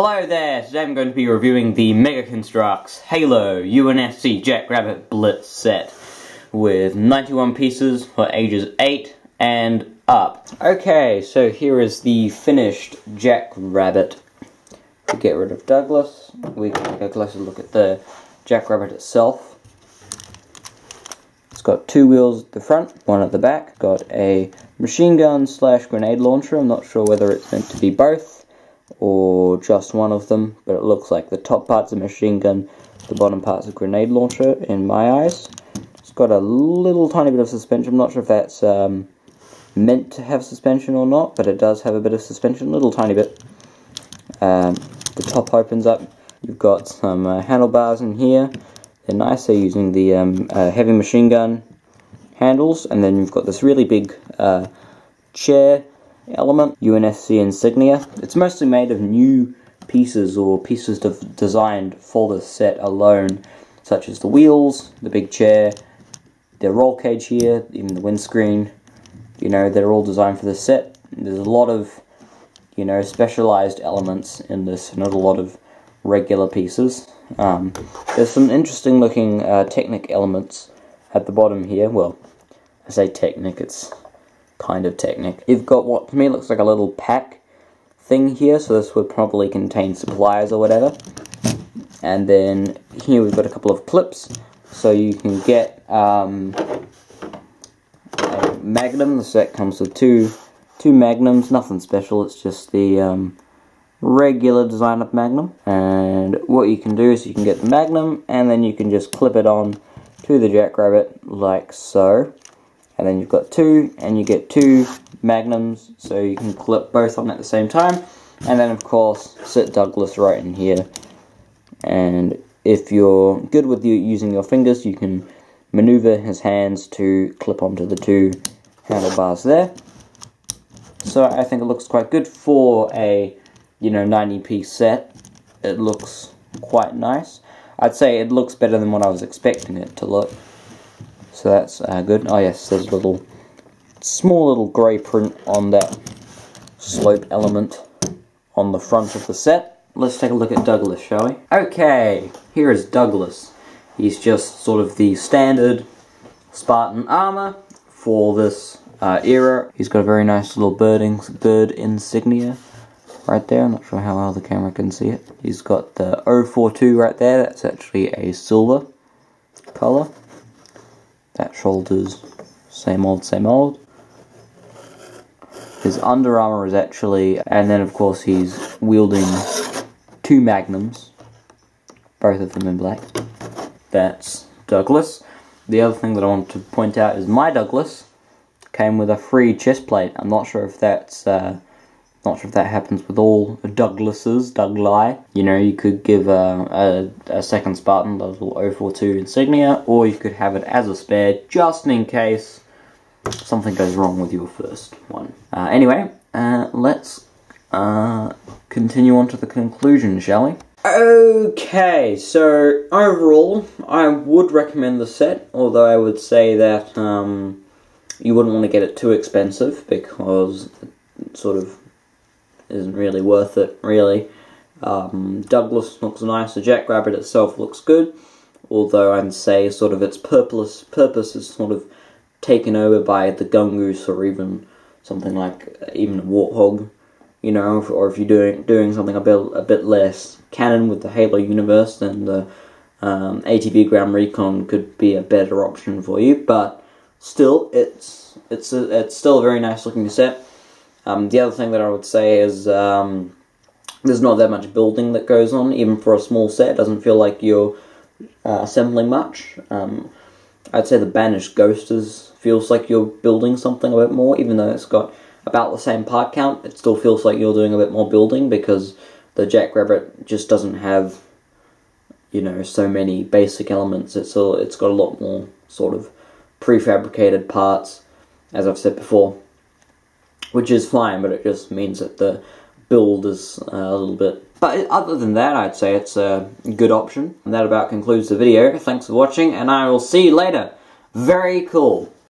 Hello there, today I'm going to be reviewing the Mega Construx Halo UNSC Jackrabbit Blitz set with 91 pieces for ages 8 and up. Okay, so here is the finished Jackrabbit. To get rid of Douglas, we can take a closer look at the Jackrabbit itself. It's got two wheels at the front, one at the back. Got a machine gun slash grenade launcher. I'm not sure whether it's meant to be both or just one of them, but it looks like the top part's a machine gun, the bottom part's a grenade launcher in my eyes. It's got a little tiny bit of suspension, I'm not sure if that's um, meant to have suspension or not, but it does have a bit of suspension, a little tiny bit. Um, the top opens up, you've got some uh, handlebars in here, they're nice, they're using the um, uh, heavy machine gun handles, and then you've got this really big uh, chair element, UNSC insignia. It's mostly made of new pieces or pieces designed for the set alone, such as the wheels, the big chair, the roll cage here, even the windscreen. You know, they're all designed for the set. There's a lot of, you know, specialized elements in this, not a lot of regular pieces. Um, there's some interesting looking uh, Technic elements at the bottom here. Well, I say Technic, it's kind of technique. You've got what to me looks like a little pack thing here, so this would probably contain supplies or whatever. And then here we've got a couple of clips, so you can get um, a Magnum. The set comes with two two Magnums, nothing special, it's just the um, regular design of Magnum. And what you can do is you can get the Magnum, and then you can just clip it on to the Jackrabbit like so and then you've got two and you get two magnums so you can clip both on at the same time. And then of course sit Douglas right in here. And if you're good with you using your fingers you can maneuver his hands to clip onto the two handlebars there. So I think it looks quite good for a you know 90 piece set. It looks quite nice. I'd say it looks better than what I was expecting it to look so that's uh, good. Oh yes, there's a little, small little grey print on that slope element on the front of the set. Let's take a look at Douglas, shall we? Okay, here is Douglas. He's just sort of the standard Spartan armor for this uh, era. He's got a very nice little birding, bird insignia right there. I'm not sure how well the camera can see it. He's got the 042 right there. That's actually a silver color. That shoulders, same old, same old. His Under Armour is actually, and then of course he's wielding two Magnums, both of them in black. That's Douglas. The other thing that I want to point out is my Douglas came with a free chest plate. I'm not sure if that's uh, not sure if that happens with all Douglases, Dougli. You know, you could give a, a, a second Spartan the little 042 insignia, or you could have it as a spare, just in case something goes wrong with your first one. Uh, anyway, uh, let's uh, continue on to the conclusion, shall we? Okay, so overall, I would recommend the set, although I would say that um, you wouldn't want to get it too expensive because it sort of isn't really worth it, really. Um, Douglas looks nice, the Jackrabbit itself looks good, although I'd say sort of its purpose, purpose is sort of taken over by the Gungoose or even something like even a Warthog, you know, or if you're doing doing something a bit a bit less canon with the Halo universe, then the um, ATV Ground Recon could be a better option for you. But still, it's it's a, it's still a very nice looking set. Um, the other thing that I would say is um, there's not that much building that goes on, even for a small set. It doesn't feel like you're uh, assembling much. Um, I'd say the Banished Ghost is, feels like you're building something a bit more, even though it's got about the same part count. It still feels like you're doing a bit more building because the Jackrabbit just doesn't have, you know, so many basic elements. It's a, it's got a lot more sort of prefabricated parts, as I've said before which is fine, but it just means that the build is uh, a little bit... But other than that, I'd say it's a good option. And that about concludes the video. Thanks for watching, and I will see you later. Very cool.